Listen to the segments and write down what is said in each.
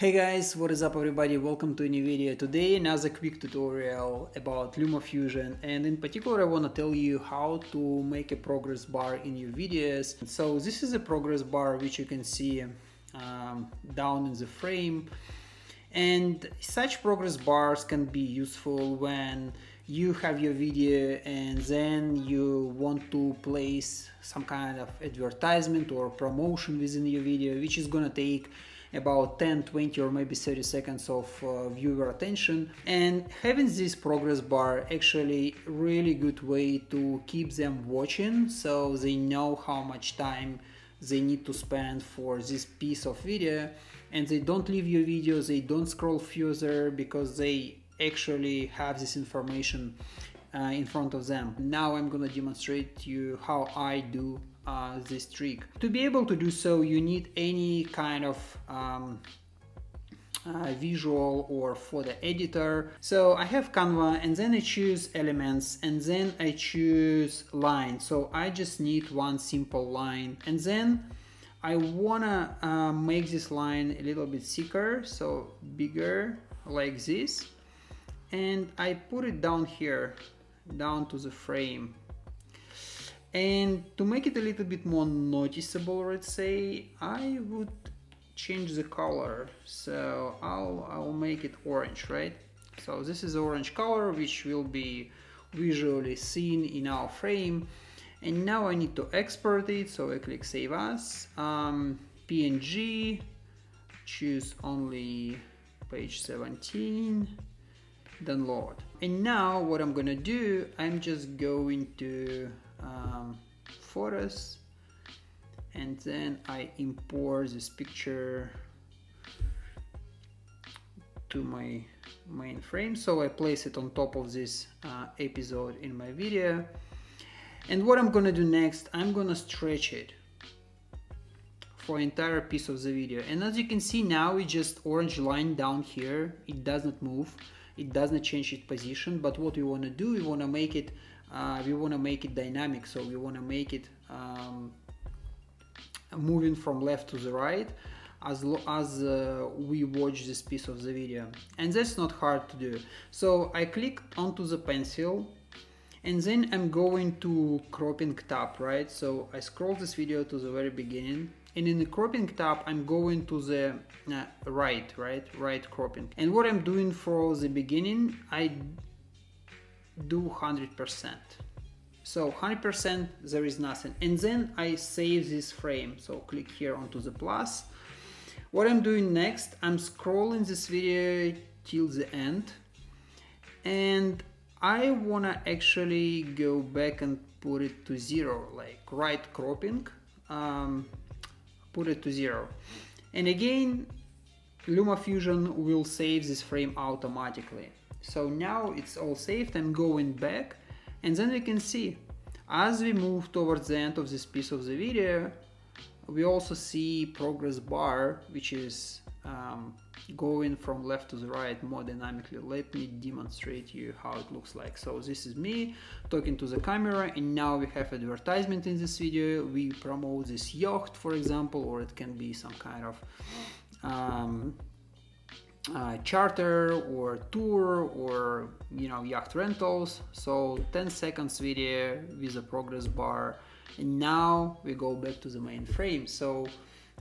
Hey guys, what is up everybody? Welcome to a new video. Today another quick tutorial about LumaFusion and in particular I want to tell you how to make a progress bar in your videos. So this is a progress bar which you can see um, down in the frame and such progress bars can be useful when you have your video and then you want to place some kind of advertisement or promotion within your video which is gonna take about 10 20 or maybe 30 seconds of uh, viewer attention. And having this progress bar actually really good way to keep them watching so they know how much time they need to spend for this piece of video. And they don't leave your video they don't scroll further because they actually have this information uh, in front of them. Now i'm gonna demonstrate you how i do uh, this trick. To be able to do so, you need any kind of um, uh, visual or for the editor. So I have Canva and then I choose elements and then I choose line. So I just need one simple line and then I wanna uh, make this line a little bit thicker, so bigger like this. And I put it down here, down to the frame and to make it a little bit more noticeable, let's say, I would change the color. So I'll, I'll make it orange, right? So this is orange color, which will be visually seen in our frame. And now I need to export it, so I click Save As. Um, PNG, choose only page 17, download. And now what I'm gonna do, I'm just going to um, photos and then I import this picture to my main frame so I place it on top of this uh, episode in my video. And what I'm gonna do next I'm gonna stretch it for entire piece of the video. And as you can see now it's just orange line down here. It does not move. It does not change its position. But what we want to do we want to make it uh, we want to make it dynamic so we want to make it um, moving from left to the right as as uh, we watch this piece of the video. And that's not hard to do. So I click onto the pencil and then I'm going to cropping tab right? So I scroll this video to the very beginning and in the cropping tab I'm going to the uh, right right right cropping. And what I'm doing for the beginning I do 100%. So 100% there is nothing. And then I save this frame. So click here onto the plus. What I'm doing next, I'm scrolling this video till the end. And I wanna actually go back and put it to zero, like right cropping, um, put it to zero. And again, LumaFusion will save this frame automatically. So now it's all saved, I'm going back and then we can see as we move towards the end of this piece of the video, we also see progress bar, which is um, going from left to the right more dynamically. Let me demonstrate you how it looks like. So this is me talking to the camera and now we have advertisement in this video. We promote this yacht, for example, or it can be some kind of um, uh, charter or tour or you know yacht rentals. So 10 seconds video with a progress bar. And now we go back to the main frame so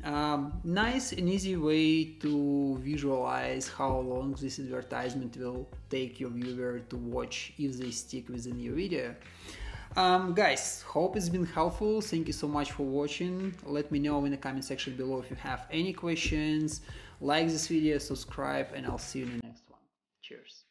um, nice and easy way to visualize how long this advertisement will take your viewer to watch if they stick within your video. Um, guys hope it's been helpful. Thank you so much for watching. Let me know in the comment section below if you have any questions like this video subscribe and i'll see you in the next one. Cheers